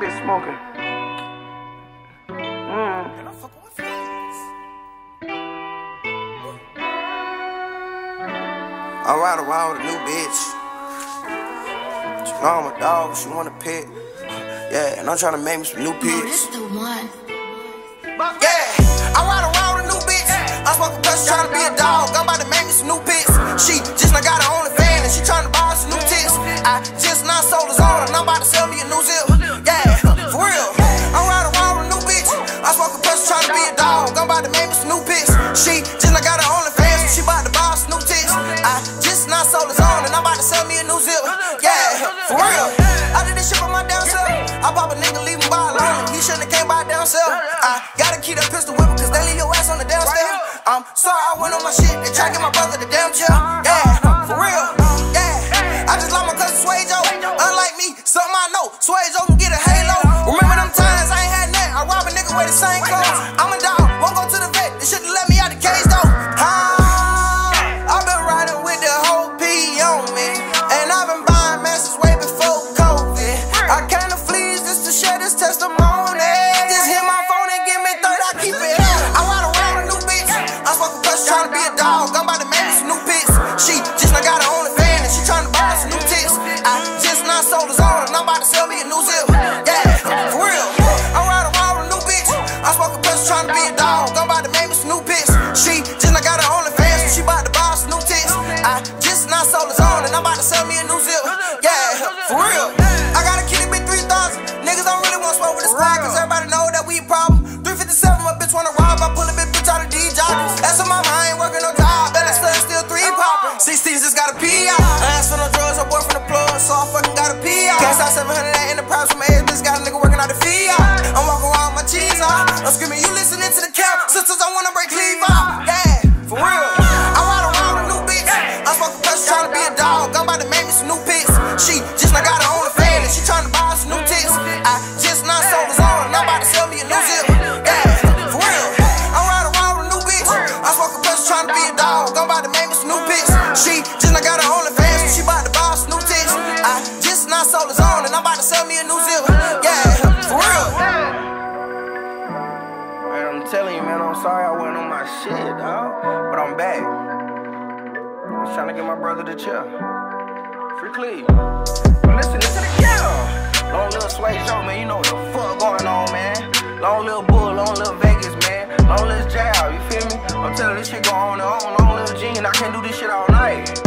This bitch smoking. Mm. I ride around with a new bitch. She know I'm a dog, she want a pet. Yeah, and I'm trying to make me some new pics. the one. Yeah, I ride around with a new bitch. I'm smoking pressure, trying to be a dog. On, and I'm about to sell me a new zip. Yeah, for real. I ride around with a new bitch. I'm smoking pressure, trying to be a dog. I'm about to make me some new pics. She just not got her own fan, so she about to buy some new tits. I just not sold his on, and I'm about to sell me a new zip. Yeah, for real. I did this shit for my damn self. I pop a nigga, leave him by alone. He shouldn't have came by down self. I gotta keep that pistol me, cause they leave your ass on the downstairs. I'm sorry I went on my shit. They try to get my brother the damn chair. Yeah, Trying to be a dog. I'm about to make me some new pics. She just not got her own fan and she trying to buy some new tits. I just not sold his on and I'm about to sell me a new zip. Yeah, for real. 16 just got a P out. I asked for no drugs, her boyfriend the plug, so I fucking got a P out. Cash out 700 in the price from my bitch got a nigga working out the out. I'm walking around with my cheese out. I'm screaming, you listening to the cap. Sisters, I wanna break Cleve out. Yeah, for real. I ride around with a new bitch. I'm smoking pressure, trying to be a dog. I'm about to make me some new pics. She just got her own fan and she trying to buy some new tits. I just not sold his on and I'm about to sell me a new zip. Yeah, for real. I ride around with a new bitch. I'm smoking pressure, trying to be a dog. His on and I'm about to sell me a new. Yeah, for real. Man, I'm telling you, man, I'm sorry I went on my shit, dog. But I'm back. I was trying to get my brother to chill. Free Cleve. But listen, listen to the yeah. Long little sway show, man. You know what the fuck going on, man. Long little bull, long little Vegas, man. Long little jab, you feel me? I'm telling this shit go on. Long little Gene, I can't do this shit all night.